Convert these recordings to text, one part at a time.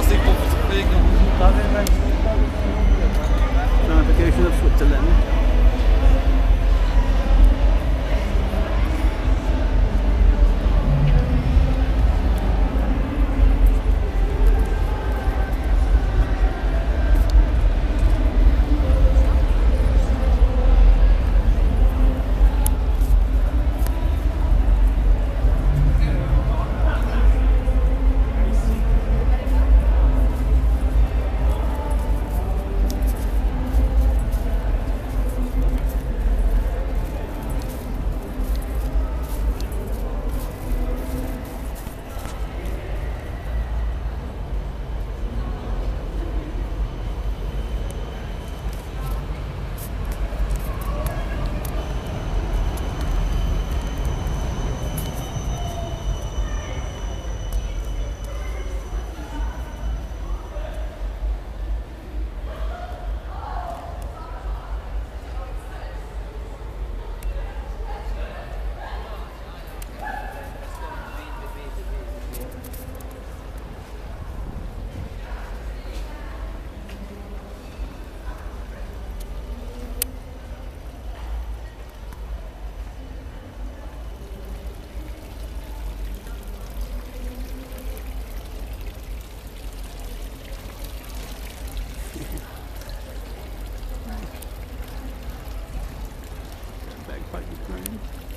ich hoffe zu kriegen. Navigation of Switzerland. Bagpipe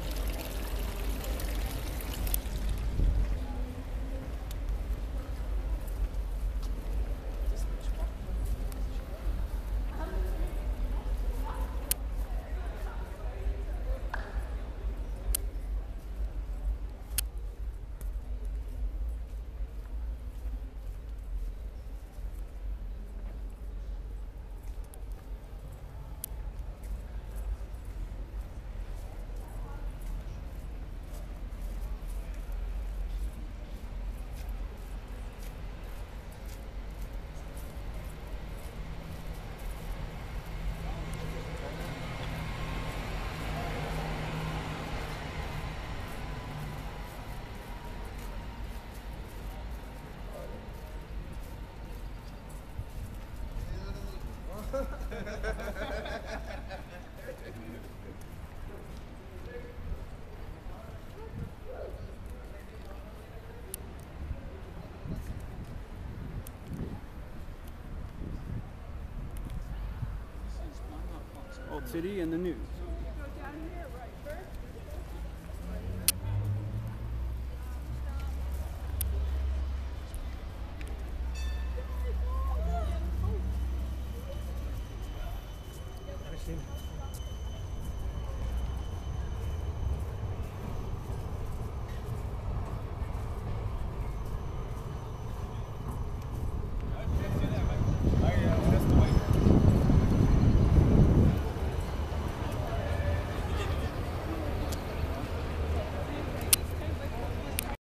City and the news.